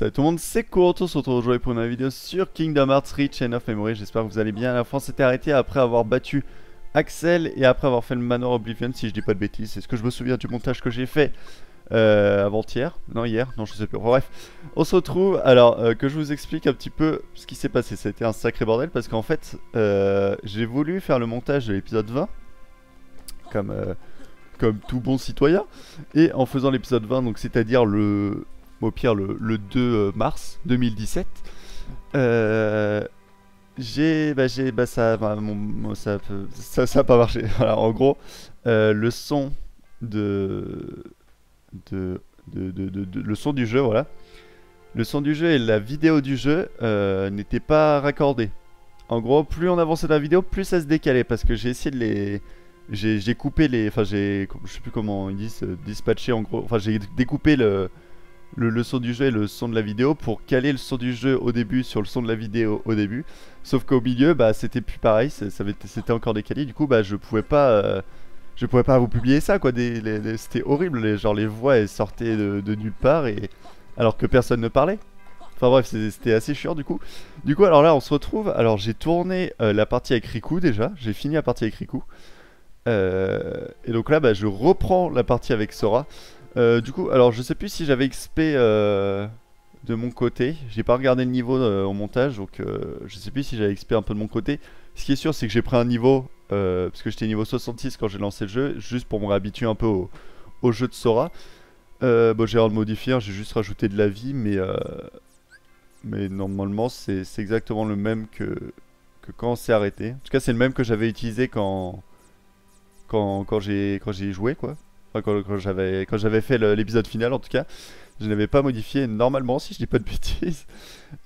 Salut tout le monde, c'est Kuroto, on se retrouve aujourd'hui pour une nouvelle vidéo sur Kingdom Hearts Reach Chain of Memory. J'espère que vous allez bien. La France s'était arrêtée après avoir battu Axel et après avoir fait le Manoir Oblivion, si je dis pas de bêtises. C'est ce que je me souviens du montage que j'ai fait euh, avant-hier. Non, hier, non, je sais plus. Bref, on se retrouve. Alors, euh, que je vous explique un petit peu ce qui s'est passé. Été un sacré bordel parce qu'en fait, euh, j'ai voulu faire le montage de l'épisode 20. Comme, comme tout bon citoyen. Et en faisant l'épisode 20, donc c'est-à-dire le au pire le, le 2 euh, mars 2017. Euh, j'ai, bah, bah, ça, bah, mon- ça, ça, ça a pas marché. Voilà, en gros, euh, le son de, de, de, de- de- le son du jeu, voilà, le son du jeu et la vidéo du jeu euh, n'étaient pas raccordés. En gros, plus on avançait dans la vidéo, plus ça se décalait parce que j'ai essayé de les, j'ai, coupé les, enfin j'ai, je sais plus comment ils disent, euh, dispatcher en gros, enfin j'ai découpé le le, son du jeu et le son de la vidéo pour caler le son du jeu au début sur le son de la vidéo au début. Sauf qu'au milieu, bah c'était plus pareil, c'était encore décalé. Du coup, bah je pouvais pas, euh, je pouvais pas vous publier ça quoi. C'était horrible, les, genre les voix elles sortaient de, nulle part et alors que personne ne parlait. Enfin bref, c'était assez chiant du coup. Du coup, alors là, on se retrouve. Alors j'ai tourné euh, la partie avec Riku déjà. J'ai fini la partie avec Riku. Euh, et donc là, bah, je reprends la partie avec Sora. Euh, du coup, alors je sais plus si j'avais XP euh, de mon côté. J'ai pas regardé le niveau euh, au montage, donc je sais plus si j'avais XP un peu de mon côté. Ce qui est sûr, c'est que j'ai pris un niveau, parce que j'étais niveau 66 quand j'ai lancé le jeu, juste pour me réhabituer un peu au, jeu de Sora. Bon, j'ai rien de modifier, j'ai juste rajouté de la vie, mais, normalement c'est exactement le même que, quand on s'est arrêté. En tout cas, c'est le même que j'avais utilisé quand, quand, quand j'ai joué, quoi. Quand, j'avais quand j'avais fait l'épisode final, en tout cas, je n'avais pas modifié normalement, si je dis pas de bêtises.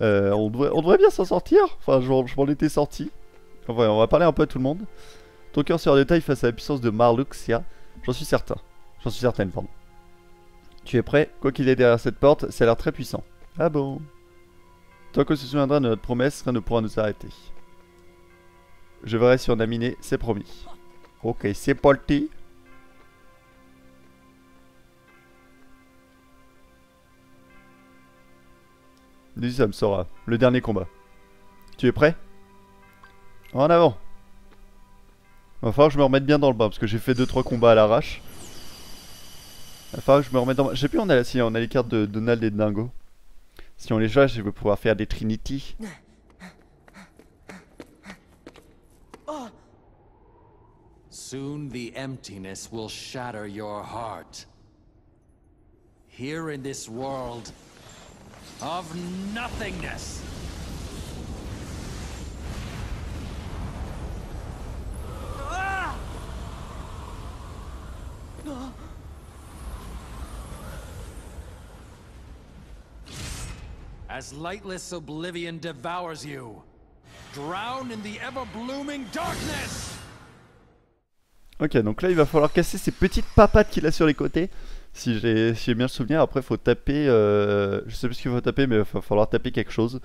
Euh, on, devrait, on devrait bien s'en sortir. Enfin, je, m'en étais sorti. Enfin, on va parler un peu à tout le monde. Ton cœur sur détail face à la puissance de Marluxia. J'en suis certain. J'en suis certaine, pardon. Tu es prêt? Quoi qu'il ait derrière cette porte, ça a l'air très puissant. Ah bon? Tant qu'on se souviendra de notre promesse, rien ne pourra nous arrêter. Je verrai si on a miné, c'est promis. Ok, c'est parti. Dis ça me saura. Le dernier combat. Tu es prêt? En avant Va falloir que je me remette bien dans le bain parce que j'ai fait 2-3 combats à l'arrache. Va falloir que je me remette dans... Je sais plus on a, si on a les cartes de Donald et de Dingo. Si on les joue, je vais pouvoir faire des Trinity. Soon the emptiness will shatter your heart. Here in this world of nothingness. As lightless oblivion devours you, drown in the ever blooming darkness! Ok, donc là il va falloir casser ces petites papates qu'il a sur les côtés. Si j'ai si bien le souvenir, après faut taper. euh, je sais plus ce qu'il faut taper, mais il va falloir taper quelque chose.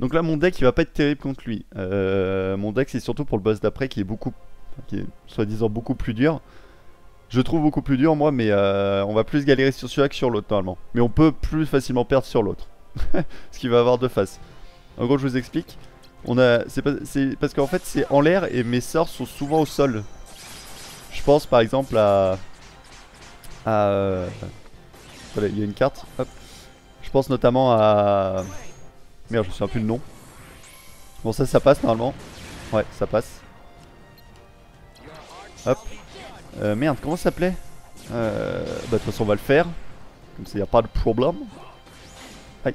Donc là mon deck il va pas être terrible contre lui. Euh, mon deck c'est surtout pour le boss d'après qui est beaucoup. qui est soi-disant beaucoup plus dur. Je trouve beaucoup plus dur moi, mais euh, on va plus galérer sur celui-là que sur l'autre normalement. Mais on peut plus facilement perdre sur l'autre. ce qui va avoir deux faces. En gros je vous explique. On a, c'est parce qu'en fait c'est en l'air et mes sorts sont souvent au sol. Je pense par exemple à. à. euh, il y a une carte. Hop. Je pense notamment à. Merde, je me souviens plus le nom. Bon, ça, ça passe normalement. Ouais, ça passe. Hop. Euh, merde, comment ça s'appelait? Euh, Bah, de toute façon, on va le faire. Comme ça, y a pas de problème. Aïe.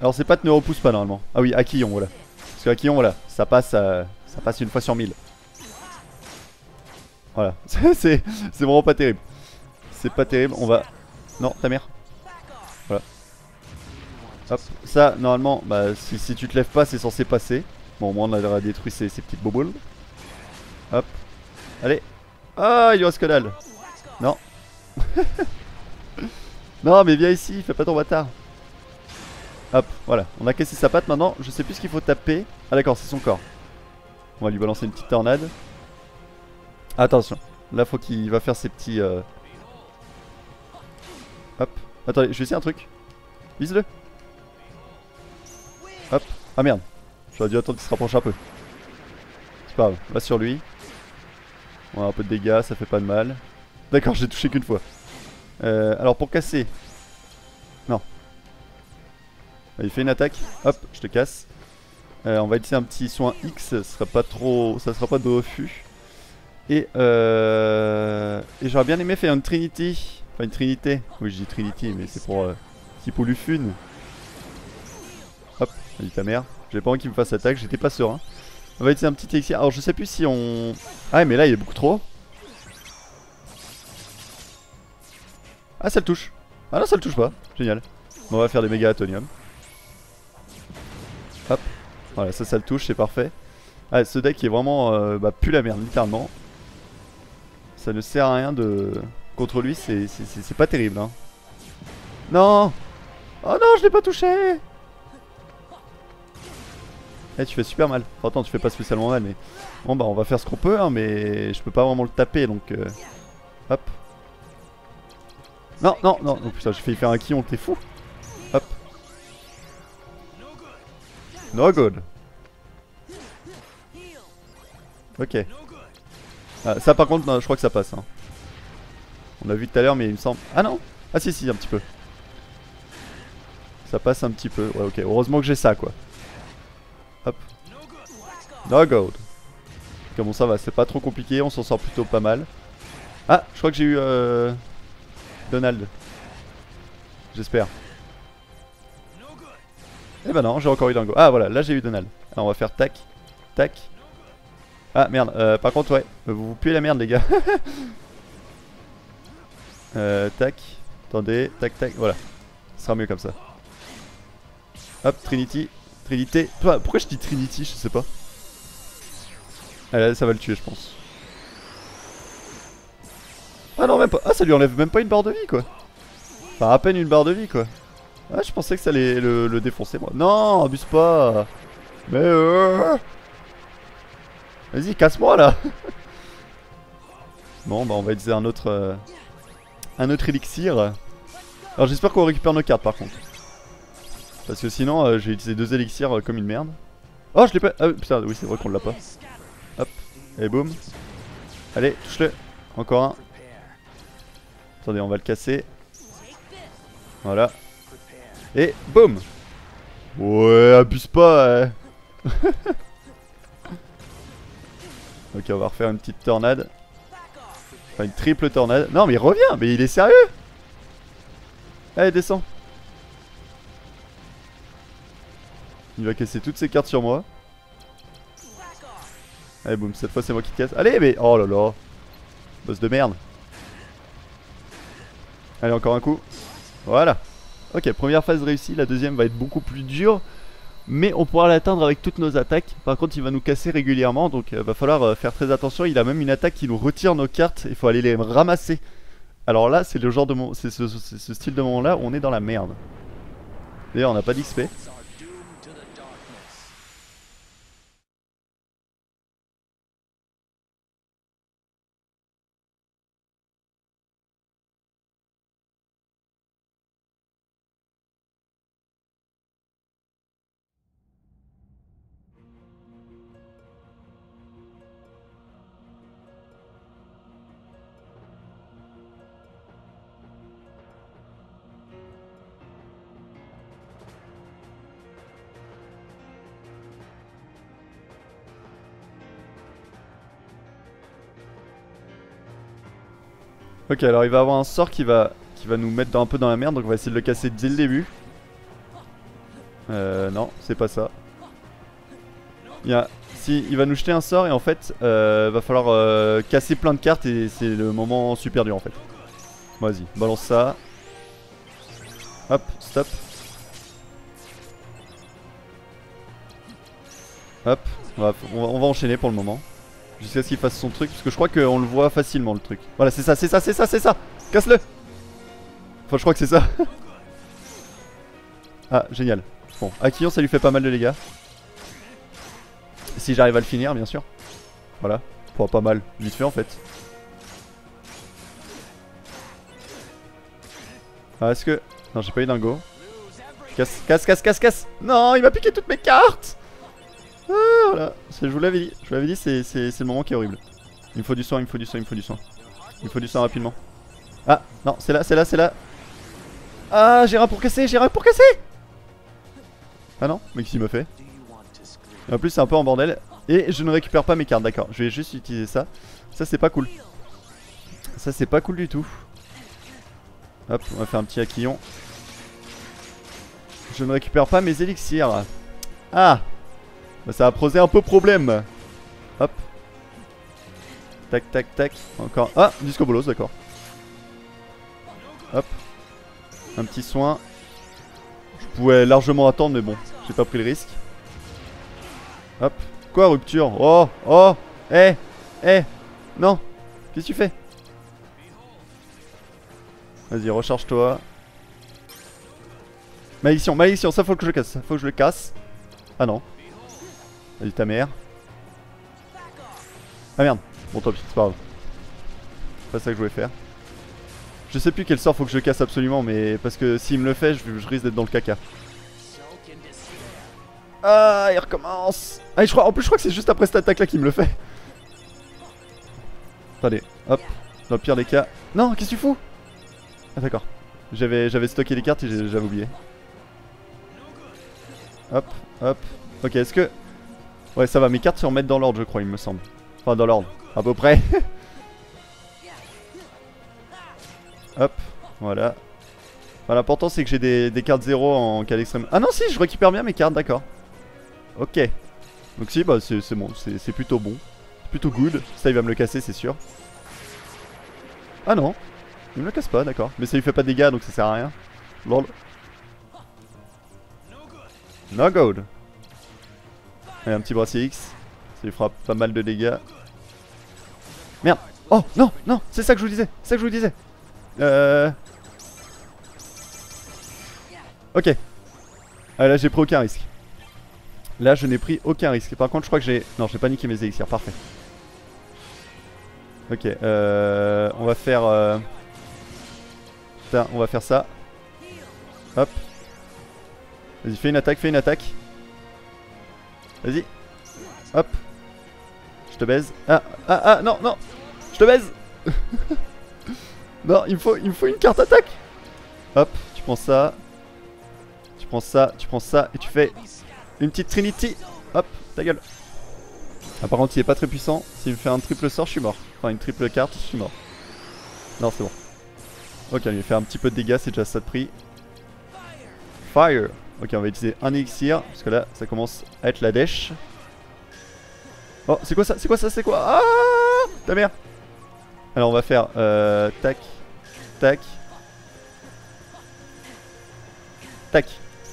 Alors, c'est pas ne repousse pas normalement. Ah oui, Aquillon, voilà. Parce que Aquillon, voilà, ça passe, euh, ça passe une fois sur mille. Voilà, c'est vraiment pas terrible. C'est pas terrible, on va... Non, ta mère. Voilà. Hop, ça, normalement, bah, si, si tu te lèves pas, c'est censé passer. Bon, au moins, on aura détruit ces, ces petites boboules. Hop. Allez. Ah, il lui reste que. Non. non, mais viens ici, fais pas ton bâtard. Hop, voilà. On a cassé sa patte maintenant. Je sais plus ce qu'il faut taper. Ah, d'accord, c'est son corps. On va lui balancer une petite tornade. Attention, là faut qu'il va faire ses petits. euh, Hop, attendez, je vais essayer un truc. Vise-le. Ah merde. J'aurais dû attendre qu'il se rapproche un peu. C'est pas grave. Va sur lui. On a un peu de dégâts, ça fait pas de mal. D'accord, j'ai touché qu'une fois. Euh, alors pour casser. Non. Il fait une attaque. Hop, je te casse. Euh, on va utiliser un petit soin X, ça sera pas trop, ça sera pas de refus. Et euh, et j'aurais bien aimé faire une Trinity, enfin une Trinité. Oui, je dis Trinity, mais c'est pour euh, pour Lufune. Hop, dit ta mère. J'avais pas envie qu'il me fasse attaque, j'étais pas serein. On va utiliser un petit élixir. Alors je sais plus si on. Ah mais là il est beaucoup trop. Ah ça le touche. Ah non ça le touche pas. Génial. on va faire des méga atonium. Hop. Voilà, ça, ça le touche, c'est parfait. Ah, ce deck est vraiment euh, bah, plus la merde, littéralement. Ça ne sert à rien de... Contre lui, c'est pas terrible. Hein. Non Oh non, je l'ai pas touché Eh, tu fais super mal. Enfin, attends, tu fais pas spécialement mal, mais... Bon, bah, on va faire ce qu'on peut, hein, mais je peux pas vraiment le taper, donc... Euh... Hop. Non, non, non, oh, putain, j'ai failli faire un qui, on t'es fou Hop. No good. Ok. Ah, ça par contre, je crois que ça passe. Hein. On l'a vu tout à l'heure, mais il me semble... Ah non Ah si, si, un petit peu. Ça passe un petit peu. Ouais, ok. Heureusement que j'ai ça, quoi. Hop. No good. Ok, bon, ça va? C'est pas trop compliqué. On s'en sort plutôt pas mal. Ah, je crois que j'ai eu... Euh... Donald. J'espère. Eh ben non, j'ai encore eu Dingo. Ah voilà, là j'ai eu Donald. Alors on va faire tac, tac. Ah merde, euh, par contre ouais, vous, puez la merde les gars. euh, tac, attendez, tac tac, voilà. Ce sera mieux comme ça. Hop, Trinity, Trinité. Pourquoi je dis Trinity, je sais pas. Allez, ça va le tuer je pense. Ah non même pas, ah ça lui enlève même pas une barre de vie quoi. Enfin à peine une barre de vie quoi. Ah, je pensais que ça allait le, défoncer, moi. Non, abuse pas. Mais euh... Vas-y, casse-moi, là. bon, bah, on va utiliser un autre... Euh, un autre élixir. Alors, j'espère qu'on récupère nos cartes, par contre. Parce que sinon, euh, j'ai utilisé deux élixirs euh, comme une merde. Oh, je l'ai pas... Ah, putain, oui, c'est vrai qu'on l'a pas. Hop. Et boum. Allez, touche-le. Encore un. Attendez, on va le casser. Voilà. Et boum Ouais, abuse pas hein. Ok, on va refaire une petite tornade. Enfin, une triple tornade. Non, mais il revient Mais il est sérieux Allez, descend Il va casser toutes ses cartes sur moi. Allez, boum, cette fois c'est moi qui casse. Allez, mais... Oh là là Boss de merde Allez, encore un coup. Voilà Ok, première phase réussie, la deuxième va être beaucoup plus dure. Mais on pourra l'atteindre avec toutes nos attaques. Par contre, il va nous casser régulièrement, donc il euh, va falloir euh, faire très attention. Il a même une attaque qui nous retire nos cartes. Il faut aller les ramasser. Alors là, c'est le genre de c'est ce, ce, style de moment là où on est dans la merde. D'ailleurs, on n'a pas d'XP. Ok, alors il va avoir un sort qui va, qui va nous mettre un peu dans la merde, donc on va essayer de le casser dès le début. Euh, non, c'est pas ça. Il, va nous jeter un sort et en fait, euh, va falloir euh, casser plein de cartes et c'est le moment super dur en fait. Vas-y, balance ça. Hop, stop. Hop, on va enchaîner pour le moment. Jusqu'à ce qu'il fasse son truc, parce que je crois qu'on le voit facilement le truc. Voilà, c'est ça, c'est ça, c'est ça, c'est ça Casse-le Enfin, je crois que c'est ça. ah, génial. Bon, Akillon, ça lui fait pas mal de dégâts. Si j'arrive à le finir, bien sûr. Voilà. Bon, pas mal. Vite fait, en fait. Ah, est-ce que... Non, j'ai pas eu dingo. Casse, casse, casse, casse, casse Non, il m'a piqué toutes mes cartes Ah. Je vous l'avais dit. Je vous l'avais dit, c'est le moment qui est horrible. Il me faut du soin, il me faut du soin, il me faut du soin. Il me faut du soin rapidement. Ah, non, c'est là, c'est là, c'est là. Ah, j'ai rien pour casser, j'ai rien pour casser Ah non, mais qu'est-ce qu'il me fait? En plus, c'est un peu en bordel. Et je ne récupère pas mes cartes, d'accord. Je vais juste utiliser ça. Ça, c'est pas cool. Ça, c'est pas cool du tout. Hop, on va faire un petit haquillon. Je ne récupère pas mes élixirs. Ah bah, Ça a posé un peu problème. Hop. Tac, tac, tac. Encore. Ah Disco Bolos, d'accord. Hop. Un petit soin. Je pouvais largement attendre, mais bon, j'ai pas pris le risque. Hop. Quoi, rupture? Oh Oh Eh Eh Non Qu'est-ce que tu fais? Vas-y, recharge-toi. Malédiction, malédiction, ça faut que je le casse, faut que je le casse. Ah non. Vas-y ta mère. Ah merde. Bon pis, c'est pas grave. C'est pas ça que je voulais faire. Je sais plus quel sort faut que je casse absolument, mais parce que s'il me le fait, je, risque d'être dans le caca. Ah, il recommence. Ah, je crois, en plus, je crois que c'est juste après cette attaque là qu'il me le fait. Attendez, hop. Dans le pire des cas. Non, qu'est-ce que tu fous? Ah, d'accord. J'avais stocké les cartes et j'avais oublié. Hop, hop. Ok, est-ce que... Ouais, ça va, mes cartes se remettent dans l'ordre, je crois, il me semble. Enfin, dans l'ordre, à peu près. hop, voilà. L'important, c'est que j'ai des, cartes 0 en cas d'extrême. Ah non, si, je récupère bien mes cartes, d'accord. Ok. Donc si, bah, c'est bon, c'est plutôt bon. Plutôt good. Ça, il va me le casser, c'est sûr. Ah non, il me le casse pas, d'accord. Mais ça lui fait pas de dégâts, donc ça sert à rien. Lol. No good. Allez, un petit brassier X. Ça lui fera pas mal de dégâts. Merde. Oh, non, non, c'est ça que je vous disais. C'est ça que je vous disais. Euh... Ok. Ah, là, j'ai pris aucun risque. Là, je n'ai pris aucun risque. Par contre, je crois que j'ai... Non, j'ai pas niqué mes élixirs. Parfait. Ok, euh... On va faire... Euh... Putain, on va faire ça. Hop. Vas-y, fais une attaque, fais une attaque. Vas-y. Hop. Je te baise. Ah, ah, ah, non, non. Je te baise. non, il me, faut, il faut une carte attaque. Hop, tu prends ça. Tu prends ça, tu prends ça. Et tu fais une petite Trinity. Hop, ta gueule. Ah, par contre, il est pas très puissant. S'il me fait un triple sort, je suis mort. Enfin, une triple carte, je suis mort. Non, c'est bon. Ok, il fait un petit peu de dégâts, c'est déjà ça de prix. Fire. Ok, on va utiliser un élixir, parce que là, ça commence à être la dèche. Oh, c'est quoi ça C'est quoi ça C'est quoi? Ah Ta mère Alors, on va faire euh, tac, tac, tac.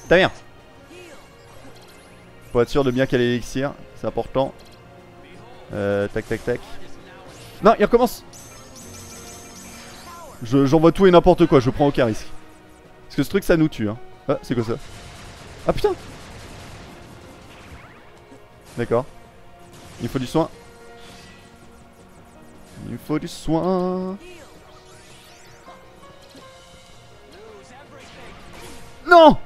Ta mère Pour être sûr de bien caler l'élixir, c'est important. Euh, tac, tac, tac. Non, il recommence J'envoie tout et n'importe quoi, je prends aucun risque. Parce que ce truc, ça nous tue. Hein. Ah, c'est quoi ça? Ah putain D'accord. Il faut du soin. Il faut du soin. Non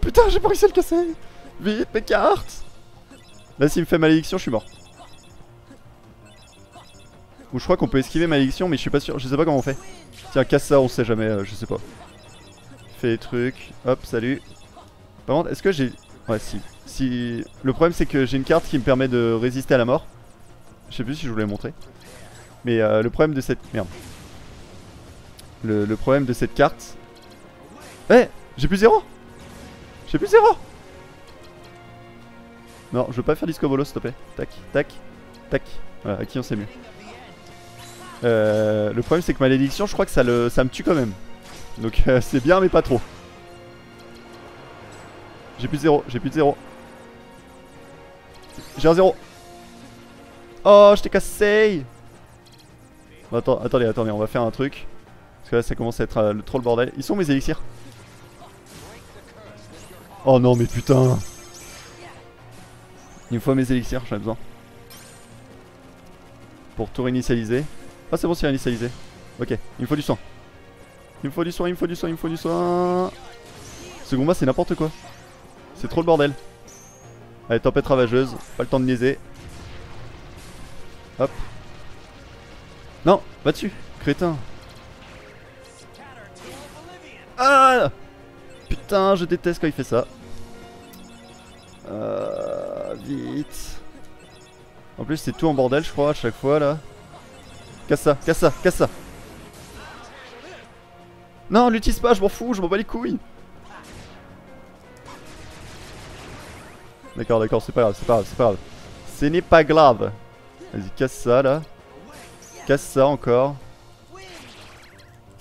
Putain, j'ai pas réussi à le casser Vite, mes cartes Là, s'il me fait malédiction, je suis mort. Ou je crois qu'on peut esquiver malédiction, mais je suis pas sûr. Je sais pas comment on fait. Tiens, casse ça, on sait jamais, euh, je sais pas. Fais des trucs. Hop, salut. Par contre, est-ce que j'ai... Ouais, si. si... Le problème, c'est que j'ai une carte qui me permet de résister à la mort. Je sais plus si je vous l'ai montré. Mais euh, le problème de cette... Merde. Le, problème de cette carte... Eh J'ai plus zéro J'ai plus zéro Non, je veux pas faire disco bolo, s'il te plaît. Tac, tac, tac. Voilà, à qui on sait mieux. Le problème, c'est que malédiction, je crois que ça, le, ça me tue quand même. Donc euh, c'est bien, mais pas trop. J'ai plus de zéro, j'ai plus de zéro. J'ai un zéro. Oh, je t'ai cassé attends, Attendez, attendez, on va faire un truc. Parce que là, ça commence à être euh, trop le bordel. Ils sont mes élixirs Oh non, mais putain Il me faut mes élixirs, j'en ai besoin. Pour tout réinitialiser. Ah, c'est bon, c'est réinitialisé. Ok, il me faut du soin. Il me faut du soin, il me faut du soin, il me faut du soin. Ce combat c'est n'importe quoi. C'est trop le bordel. Allez, tempête ravageuse, pas le temps de niaiser. Hop. Non, va dessus, crétin. Ah Putain, je déteste quand il fait ça. Euh, vite. En plus, c'est tout en bordel, je crois, à chaque fois là. Casse ça, casse ça, casse ça. Non, l'utilise pas, je m'en fous, je m'en bats les couilles. D'accord, d'accord, c'est pas grave, c'est pas grave, c'est pas grave. Ce n'est pas grave. Vas-y, casse ça là. Casse ça encore.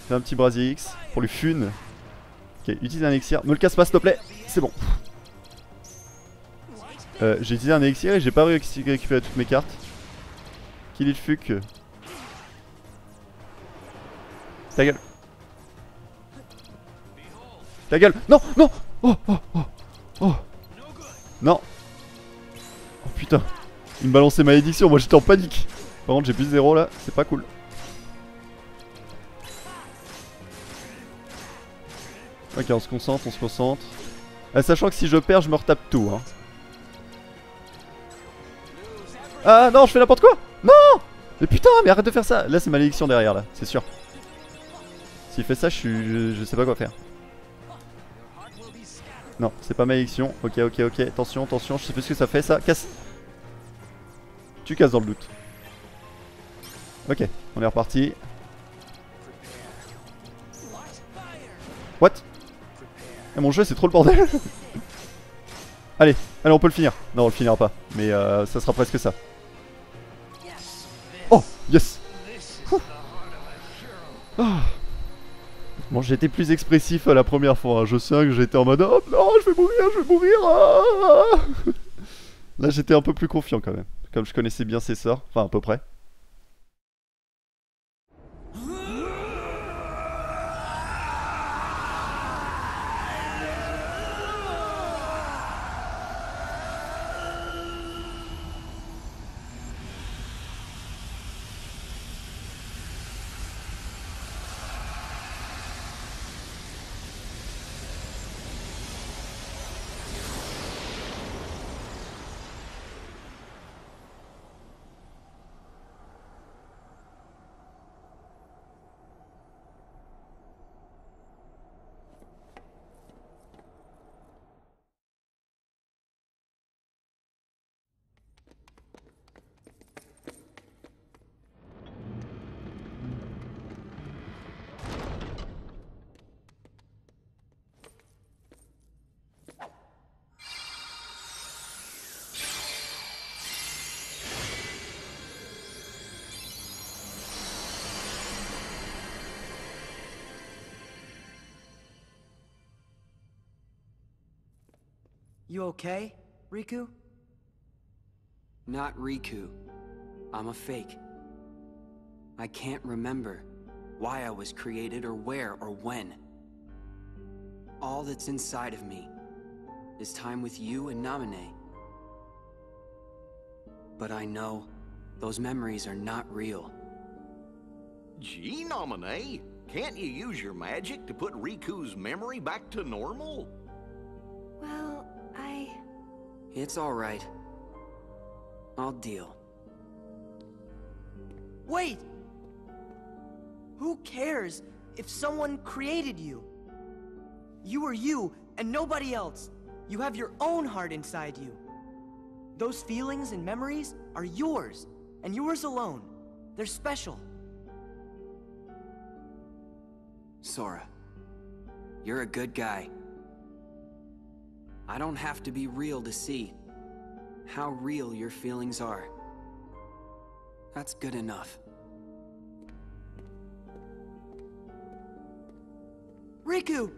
Fais un petit brasier X pour lui fun. Ok, utilise un élixir. Ne le casse pas s'il te plaît. C'est bon. Euh, j'ai utilisé un élixir et j'ai pas récupérer toutes mes cartes. Est le fuck? Ta gueule. Ta gueule. Non, non. Oh, oh, oh. Oh. Non. Oh putain. Il me balançait malédiction. Moi j'étais en panique. Par contre, j'ai plus zéro là. C'est pas cool. Ok, on se concentre, on se concentre. Euh, sachant que si je perds, je me retape tout. Hein. Ah non, je fais n'importe quoi Non Mais putain, mais arrête de faire ça Là, c'est malédiction derrière, là, c'est sûr. S'il fait ça, je, suis, je, sais pas quoi faire. Non, c'est pas malédiction. Ok, ok, ok. Attention, attention, je sais plus ce que ça fait, ça. Casse Tu casses dans le doute. Ok, on est reparti. What? Et mon jeu c'est trop le bordel Allez, allez on peut le finir Non on le finira pas Mais euh, ça sera presque ça Oh yes ah. Bon j'étais plus expressif la première fois. Je sais que j'étais en mode Oh non je vais mourir je vais mourir ah. Là j'étais un peu plus confiant quand même Comme je connaissais bien ses sorts Enfin à peu près You okay, Riku? Not Riku. I'm a fake. I can't remember why I was created or where or when. All that's inside of me is time with you and Namine. But I know those memories are not real. Gee, Namine, can't you use your magic to put Riku's memory back to normal? It's alright. I'll deal. Wait! Who cares if someone created you? You are you and nobody else. You have your own heart inside you. Those feelings and memories are yours, and yours alone. They're special. Sora, you're a good guy. I don't have to be real to see how real your feelings are. That's good enough. Riku!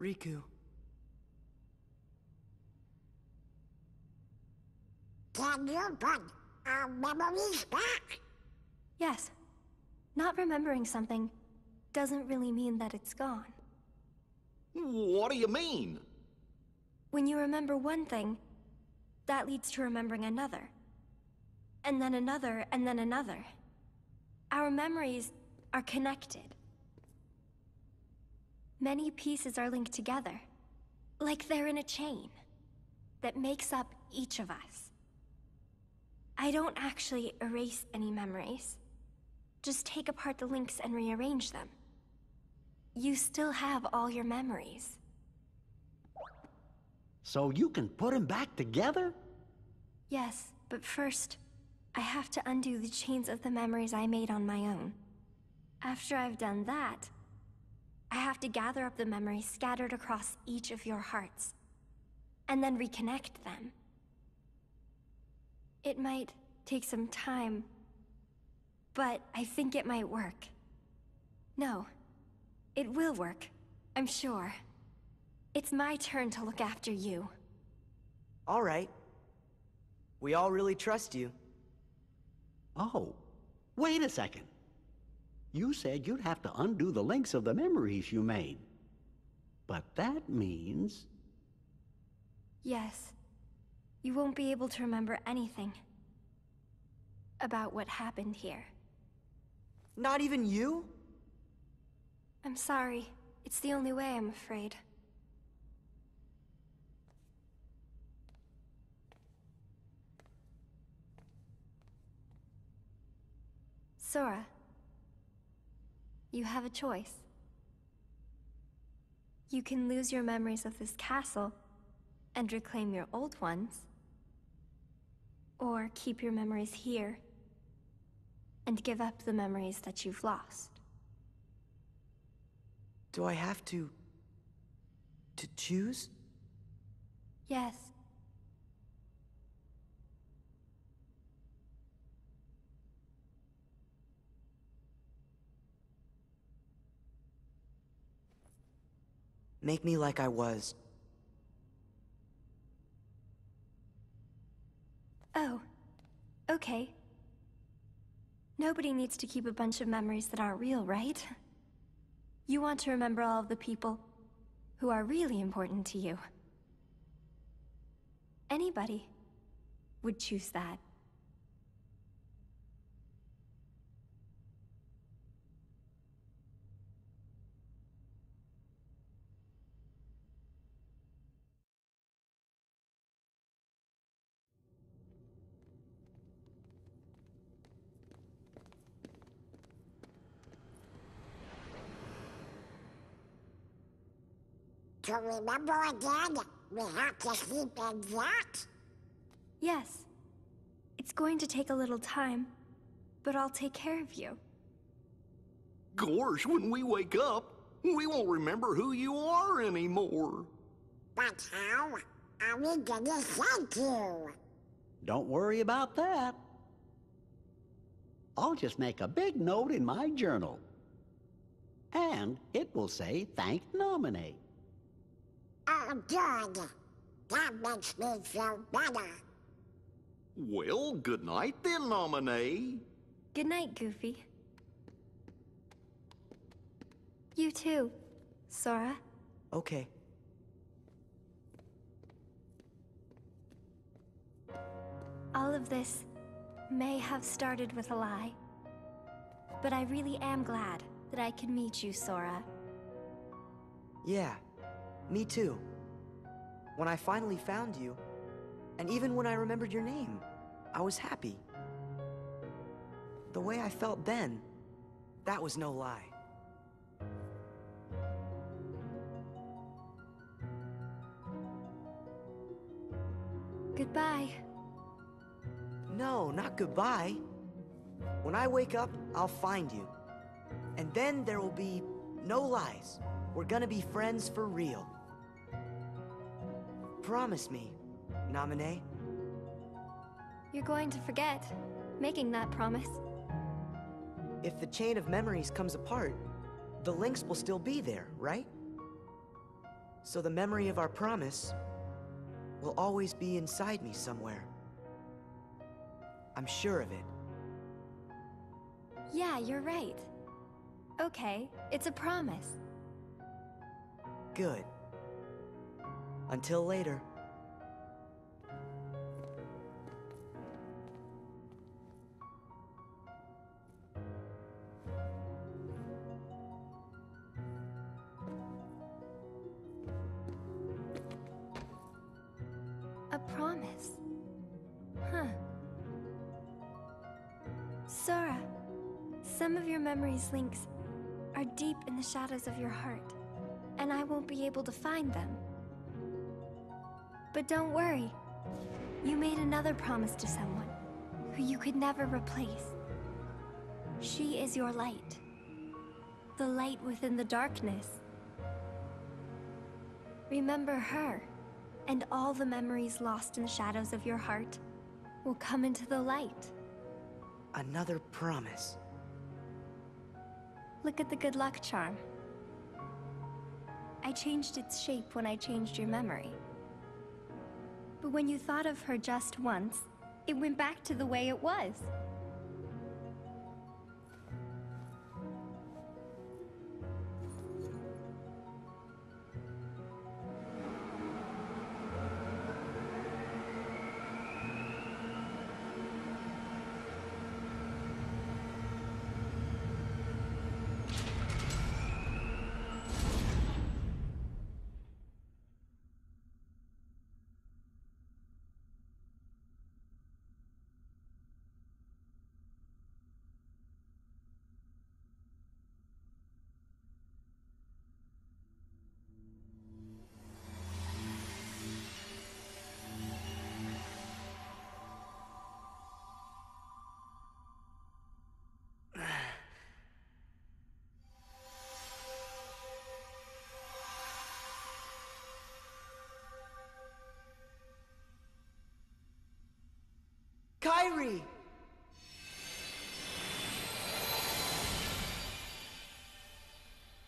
Riku. Can you put our memories back? Yes. Not remembering something doesn't really mean that it's gone. What do you mean? When you remember one thing, that leads to remembering another. And then another, and then another. Our memories are connected. Many pieces are linked together, like they're in a chain that makes up each of us. I don't actually erase any memories. Just take apart the links and rearrange them. You still have all your memories. So you can put them back together? Yes, but first, I have to undo the chains of the memories I made on my own. After I've done that, I have to gather up the memories scattered across each of your hearts, and then reconnect them. It might take some time, but I think it might work. No, it will work, I'm sure. It's my turn to look after you. All right. We all really trust you. Oh, wait a second. You said you'd have to undo the links of the memories you made. But that means... Yes. You won't be able to remember anything. About what happened here. Not even you? I'm sorry. It's the only way, I'm afraid. Sora. You have a choice. You can lose your memories of this castle and reclaim your old ones. Or keep your memories here and give up the memories that you've lost. Do I have to... to choose? Yes. Make me like I was. Oh. Okay. Nobody needs to keep a bunch of memories that aren't real, right? You want to remember all of the people who are really important to you. Anybody would choose that. To remember again, we have to sleep in that? Yes. It's going to take a little time, but I'll take care of you. Gosh, when we wake up, we won't remember who you are anymore. But how are we gonna thank you? Don't worry about that. I'll just make a big note in my journal. And it will say thank Nominate. Oh, good. That makes me feel better. Well, good night then, Nominee. Good night, Goofy. You too, Sora. Okay. All of this may have started with a lie. But I really am glad that I can meet you, Sora. Yeah, me too. When I finally found you, and even when I remembered your name, I was happy. The way I felt then, that was no lie. Goodbye. No, not goodbye. When I wake up, I'll find you. And then there will be no lies. We're gonna be friends for real. Promise me, Naminé. You're going to forget making that promise. If the chain of memories comes apart, the links will still be there, right? So the memory of our promise will always be inside me somewhere. I'm sure of it. Yeah, you're right. Okay, it's a promise. Good. Until later. A promise. Huh. Sora, some of your memories' links are deep in the shadows of your heart, and I won't be able to find them. But don't worry. You made another promise to someone who you could never replace. She is your light. The light within the darkness. Remember her, and all the memories lost in the shadows of your heart will come into the light. Another promise. Look at the good luck charm. I changed its shape when I changed your memory. But when you thought of her just once, it went back to the way it was.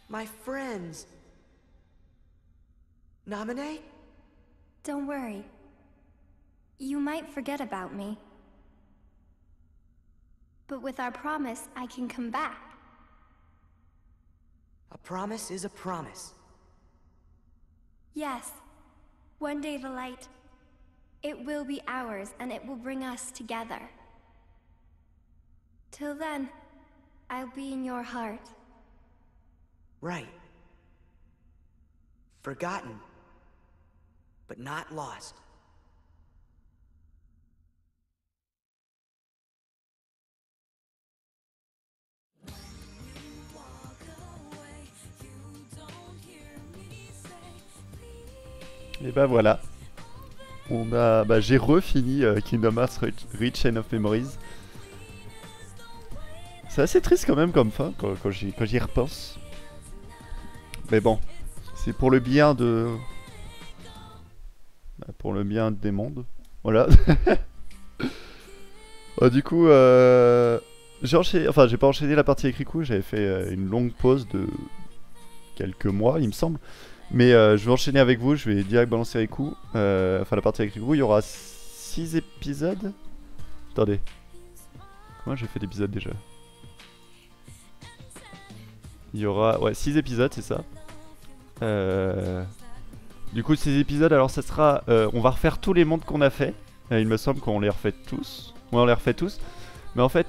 My friends. Nominate? Don't worry. You might forget about me. But with our promise, I can come back. A promise is a promise. Yes. One day the light. It will be ours, and it will bring us together. Till then, I'll be in your heart. Right. Forgotten, but not lost. Et bah voilà. On a, bah, j'ai refini euh, Kingdom Hearts Reach Chain of Memories. C'est assez triste quand même comme fin quand, quand j'y repense. Mais bon, c'est pour le bien de, bah, pour le bien des mondes. Voilà. Oh, du coup, euh, j'ai enfin j'ai pas enchaîné la partie avec Riku, j'avais fait euh, une longue pause de quelques mois, il me semble. Mais euh, je vais enchaîner avec vous, je vais direct balancer Riku. Euh, enfin la partie avec Riku, il y aura 6 épisodes. Attendez. Comment j'ai fait d'épisodes déjà? Il y aura ouais 6 épisodes, c'est ça. Euh, Du coup ces épisodes, alors ça sera... euh, on va refaire tous les mondes qu'on a fait. Euh, il me semble qu'on les refait tous. Ouais on les refait tous. Mais en fait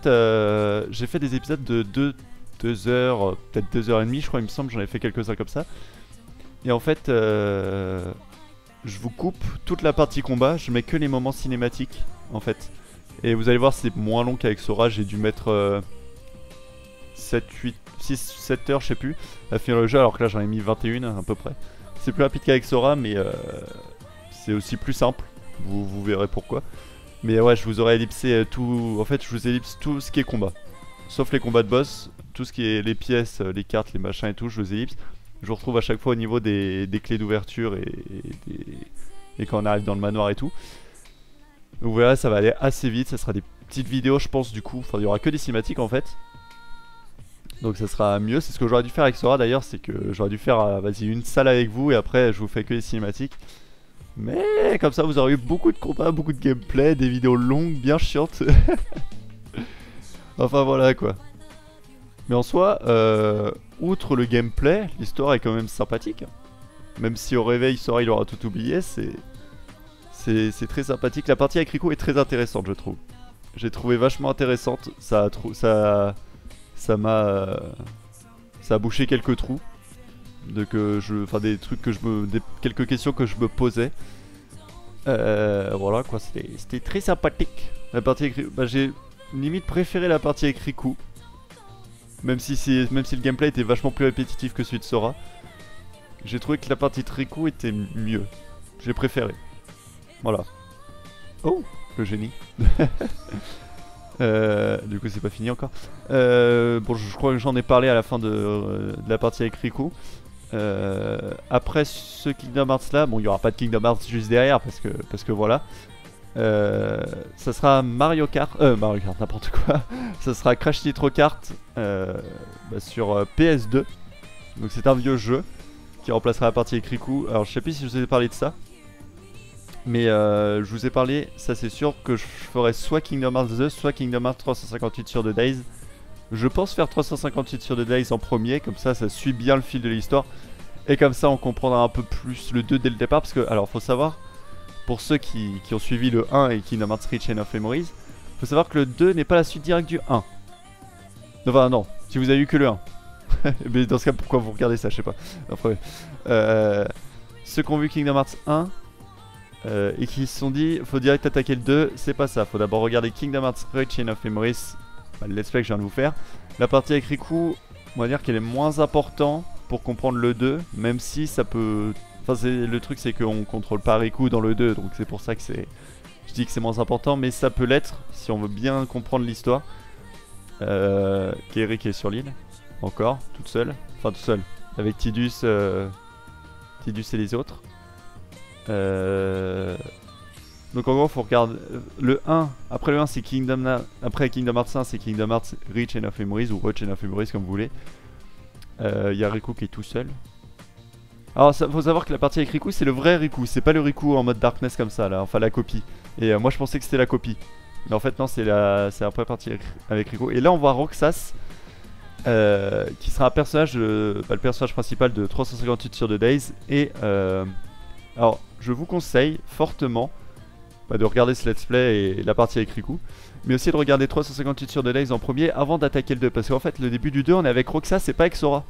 j'ai fait des épisodes de 2 deux heures, peut-être 2 heures et demie je crois il me semble, j'en ai fait quelques-uns comme ça. Et en fait, je vous coupe toute la partie combat, je mets que les moments cinématiques en fait. Et vous allez voir, c'est moins long qu'avec Sora, j'ai dû mettre euh, 7, 8, 6, 7 heures, je sais plus, à finir le jeu, alors que là j'en ai mis 21 à peu près. C'est plus rapide qu'avec Sora, mais euh, c'est aussi plus simple, vous, vous verrez pourquoi. Mais ouais, je vous aurais ellipsé euh, tout. En fait, je vous ellipse tout ce qui est combat. Sauf les combats de boss, tout ce qui est les pièces, euh, les cartes, les machins et tout, je vous ellipse. Je vous retrouve à chaque fois au niveau des, des clés d'ouverture et, et quand on arrive dans le manoir et tout. Donc voilà, ça va aller assez vite, ça sera des petites vidéos je pense du coup, enfin il y aura que des cinématiques en fait. Donc ça sera mieux, c'est ce que j'aurais dû faire avec Sora d'ailleurs, c'est que j'aurais dû faire euh, vas-y une salle avec vous et après je vous fais que les cinématiques. Mais comme ça vous aurez eu beaucoup de combats, beaucoup de gameplay, des vidéos longues, bien chiantes. enfin voilà quoi. Mais en soi, euh, outre le gameplay, l'histoire est quand même sympathique. Même si au réveil, Sora il aura tout oublié, c'est c'est très sympathique. La partie avec Rico est très intéressante, je trouve. J'ai trouvé vachement intéressante. Ça a ça ça m'a euh, ça a bouché quelques trous de que je enfin des trucs que je me quelques questions que je me posais. Euh, voilà quoi, c'était très sympathique. La partie bah, j'ai limite préféré la partie avec Riku. Même si, c'est- même si le gameplay était vachement plus répétitif que celui de Sora. J'ai trouvé que la partie de Riku était mieux. J'ai préféré. Voilà. Oh, le génie. Euh, du coup, c'est pas fini encore. Euh, bon, je crois que j'en ai parlé à la fin de, euh, la partie avec Riku. Après ce Kingdom Hearts là, bon, il y aura pas de Kingdom Hearts juste derrière parce que, parce que voilà. Ça sera Mario Kart, euh, Mario Kart, n'importe quoi. ça sera Crash Nitro Kart bah, sur euh, PS2. Donc c'est un vieux jeu qui remplacera la partie avec Riku. Alors je sais plus si je vous ai parlé de ça. Mais euh, je vous ai parlé, ça c'est sûr, que je ferai soit Kingdom Hearts 2, soit Kingdom Hearts 358 sur The Days. Je pense faire 358 sur The Days en premier, comme ça ça suit bien le fil de l'histoire. Et comme ça on comprendra un peu plus le 2 dès le départ, parce que, alors faut savoir, pour ceux qui, ont suivi le 1 et Kingdom Hearts 3 Chain of Memories, faut savoir que le 2 n'est pas la suite directe du 1. Enfin non, si vous avez eu que le 1. Mais dans ce cas, pourquoi vous regardez ça, je sais pas. Après, euh, ceux qui ont vu Kingdom Hearts 1 euh, et qui se sont dit, faut direct attaquer le 2, c'est pas ça. Faut d'abord regarder Kingdom Hearts 3 Chain of Memories, bah, le let's play que je viens de vous faire. La partie avec Riku, on va dire qu'elle est moins importante pour comprendre le 2, même si ça peut... Enfin, le truc c'est qu'on contrôle pas Riku dans le 2, donc c'est pour ça que c'est... Je dis que c'est moins important, mais ça peut l'être si on veut bien comprendre l'histoire. Euh, est sur l'île, encore, toute seule. Enfin, toute seule. Avec Tidus, euh, Tidus et les autres. Euh, Donc en gros, faut regarder euh, le 1. Après le 1, c'est Kingdom Na- après Kingdom Hearts 1, c'est Kingdom Hearts and of Memories ou Chain of Memories comme vous voulez. Il y a Riku qui est tout seul. Alors, ça, faut savoir que la partie avec Riku, c'est le vrai Riku, c'est pas le Riku en mode Darkness comme ça là, enfin la copie. Et euh, moi, je pensais que c'était la copie. Mais en fait, non, c'est la, c'est vraie partie avec, Riku. Et là, on voit Roxas, euh, qui sera un personnage, euh, bah, le personnage principal de 358 sur The Days. Et euh, alors, je vous conseille fortement de regarder ce let's play et la partie avec Riku, mais aussi de regarder 358 sur The Days en premier avant d'attaquer le 2. Parce qu'en fait, le début du 2, on est avec Roxas et pas avec Sora.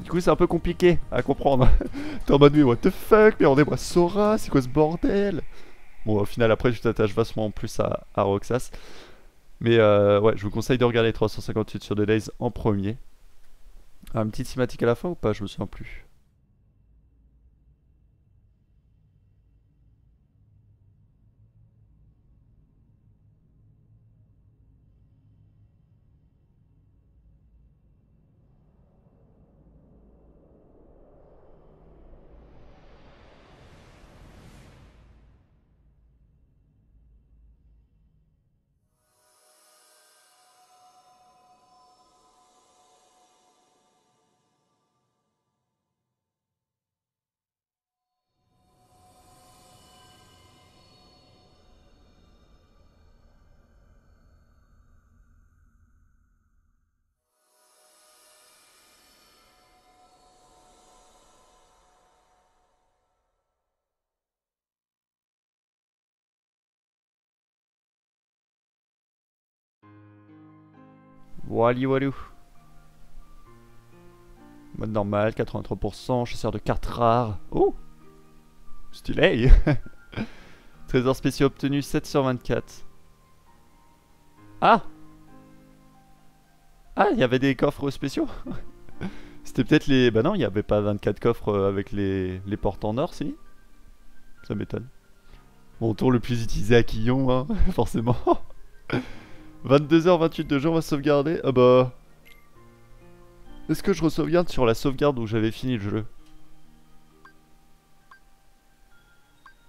Du coup, c'est un peu compliqué à comprendre. T'es en mode, mais what the fuck, mais on est moi Sora, c'est quoi ce bordel? Bon, au final, après, tu t'attaches vachement plus à, Roxas. Mais euh, ouais, je vous conseille de regarder 358 sur The Days en premier. Une petite cinématique à la fin ou pas? Je me souviens plus. Wally Walou. Mode normal, 83%, chasseur de cartes rares. Oh Stylé Trésor spéciaux obtenu 7 sur 24. Ah Ah, il y avait des coffres spéciaux? C'était peut-être les... Bah non, il n'y avait pas 24 coffres euh, avec les, portes en or, si? Ça m'étonne. Mon tour le plus utilisé à Quillon, hein, forcément. 22h28 de jeu, on va sauvegarder. Ah bah... Est-ce que je re-sauvegarde sur la sauvegarde où j'avais fini le jeu?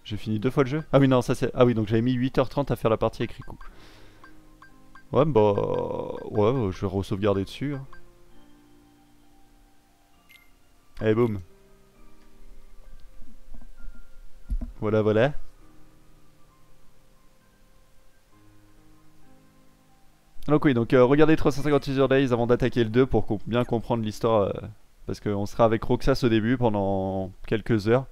J'ai fini deux fois le jeu? Ah oui, non, ça c'est... Ah oui, donc j'avais mis 8h30 à faire la partie avec Riku. Ouais, bah... Ouais, bah, je vais re-sauvegarder dessus. hein. Allez, boum. Voilà, voilà. Donc oui, donc euh, regardez 358 Days avant d'attaquer le 2 pour bien comprendre l'histoire. euh, parce qu'on sera avec Roxas au début pendant quelques heures.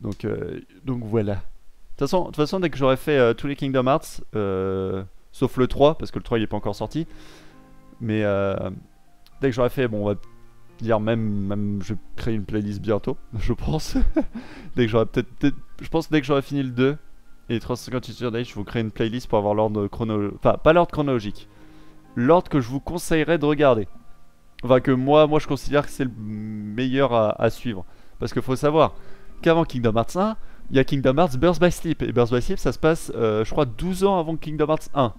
Donc, euh, donc voilà. De toute façon, dès que j'aurai fait tous les Kingdom Hearts, sauf le 3, parce que le 3 il est pas encore sorti. Mais dès que j'aurai fait, bon, on va dire même, même, je vais créer une playlist bientôt, je pense. dès que j'aurai peut-être, je pense dès que j'aurai fini le 2 et 358 Days, je vous créer une playlist pour avoir l'ordre chronologique. Enfin, pas l'ordre chronologique. l'ordre que je vous conseillerais de regarder. Enfin que moi, moi je considère que c'est le meilleur à, suivre. Parce qu'il faut savoir qu'avant Kingdom Hearts 1, il y a Kingdom Hearts Birth by Sleep. Et Birth by Sleep, ça se passe, euh, je crois, 12 ans avant Kingdom Hearts 1.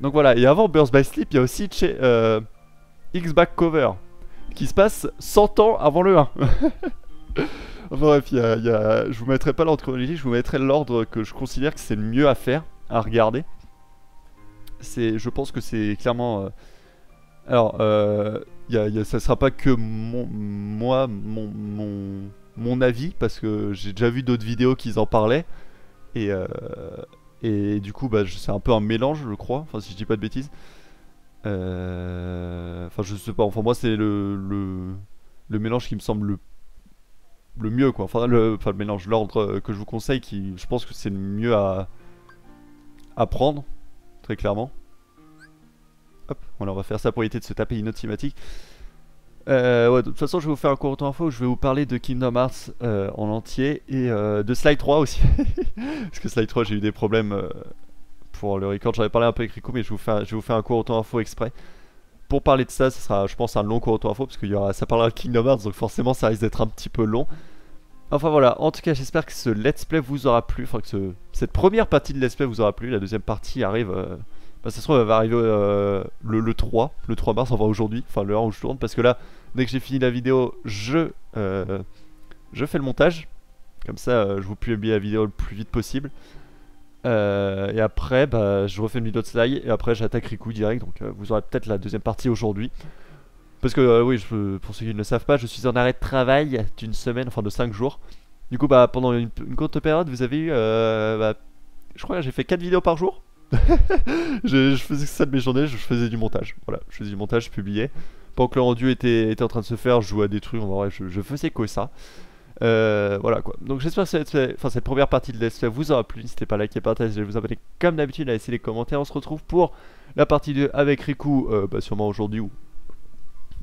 Donc voilà, et avant Birth by Sleep, il y a aussi euh, X-Back Cover, qui se passe 100 ans avant le 1. bref, y y a... je vous mettrai pas l'ordre chronologique, je vous mettrai l'ordre que je considère que c'est le mieux à faire, à regarder. Je pense que c'est clairement... Euh, alors, euh, y a, ça sera pas que mon, moi, mon, mon, mon avis, parce que j'ai déjà vu d'autres vidéos qui en parlaient. Et, euh, et du coup, bah, c'est un peu un mélange, je crois, enfin si je dis pas de bêtises. Euh, enfin, je sais pas, enfin moi c'est le, le, le, mélange qui me semble le, le mieux, quoi. Enfin le, enfin, le mélange, l'ordre que je vous conseille, qui je pense que c'est le mieux à, à prendre, très clairement. Hop, on va faire ça pour éviter de se taper une autre thématique. Euh, ouais, de toute façon, je vais vous faire un court info je vais vous parler de Kingdom Hearts euh, en entier et euh, de Slide 3 aussi. Parce que Slide 3, j'ai eu des problèmes euh, pour le record. J'en parlé un peu avec Rico, mais je, vous je vais vous faire un court info exprès. Pour parler de ça, ce sera, je pense, un long retour info parce que y aura, ça parlera de Kingdom Hearts, donc forcément, ça risque d'être un petit peu long. Enfin voilà, en tout cas, j'espère que ce let's play vous aura plu. Enfin, que ce, cette première partie de let's play vous aura plu. La deuxième partie arrive bah, ça se trouve, elle va arriver euh, le, 3, le 3 mars, enfin aujourd'hui, enfin le 1 où je tourne, parce que là, dès que j'ai fini la vidéo, je, euh, je fais le montage. Comme ça, euh, je vous publie la vidéo le plus vite possible. Et après, bah, je refais une vidéo de slide, et après, j'attaque Riku direct, donc vous aurez peut-être la deuxième partie aujourd'hui. Parce que, oui, je, pour ceux qui ne le savent pas, je suis en arrêt de travail d'une semaine, enfin de 5 jours. Du coup, bah, pendant une, courte période, vous avez eu, bah, je crois que j'ai fait 4 vidéos par jour. je, faisais ça de mes journées, je faisais du montage. Voilà, je faisais du montage, je publiais. Pendant que le rendu était, en train de se faire, je jouais à des trucs, en vrai, je, faisais que ça. Euh, voilà quoi. Donc j'espère que cette, première partie de Let's vous aura plu. N'hésitez pas à liker, partager, vous abonner comme d'habitude, à laisser les commentaires. On se retrouve pour la partie 2 avec Riku, euh, bah, sûrement aujourd'hui ou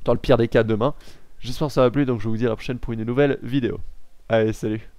dans le pire des cas demain. J'espère que ça va plu, donc je vous dire à la prochaine pour une nouvelle vidéo. Allez, salut